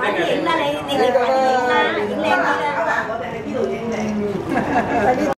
phải diễn ra đi đi phải diễn ra diễn lên thôi.